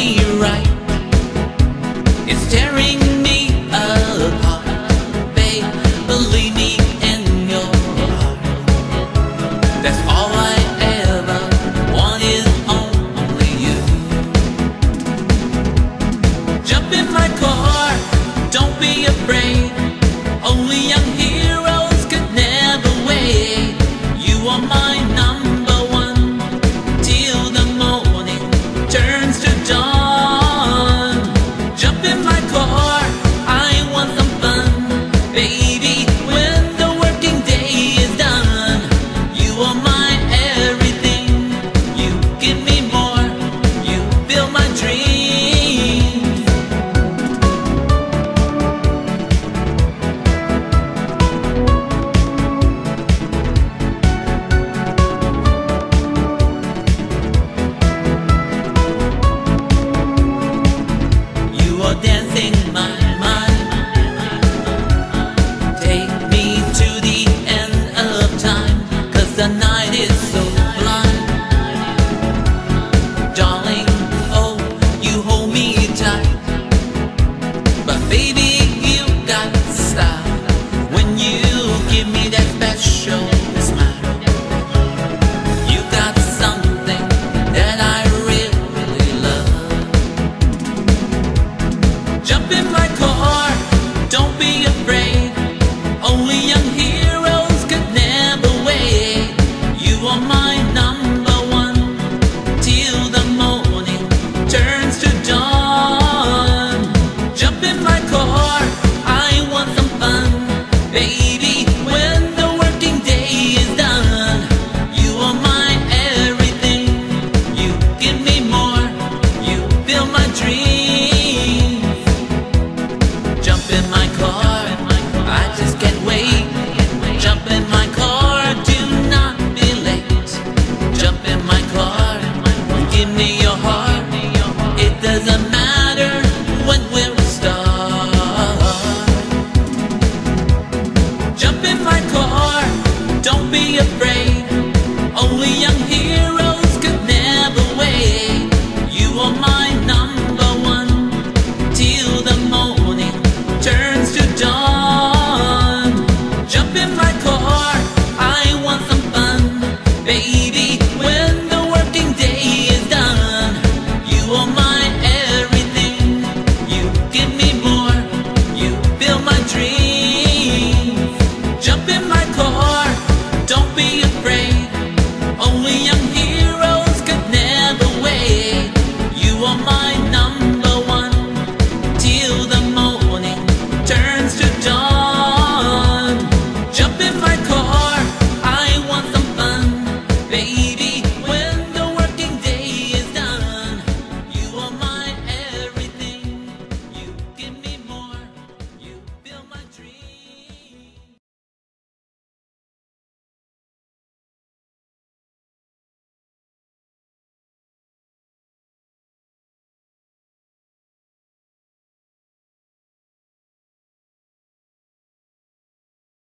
me right. It's tearing me apart, babe. Believe me in your heart. That's all I ever want is only you. Jump in my car, don't be afraid. Only I'm. In my car, I want some fun. Baby when the working day is done You are mine everything. You give me more you feel my dream Jump in my car and I just can't. only young heroes.